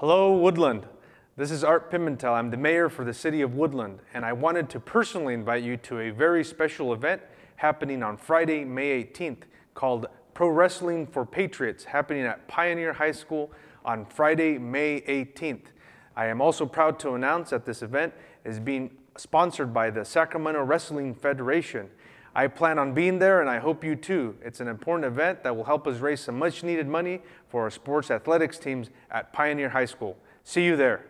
Hello, Woodland. This is Art Pimentel. I'm the mayor for the city of Woodland, and I wanted to personally invite you to a very special event happening on Friday, May 18th, called Pro Wrestling for Patriots, happening at Pioneer High School on Friday, May 18th. I am also proud to announce that this event is being sponsored by the Sacramento Wrestling Federation. I plan on being there and I hope you too. It's an important event that will help us raise some much needed money for our sports athletics teams at Pioneer High School. See you there.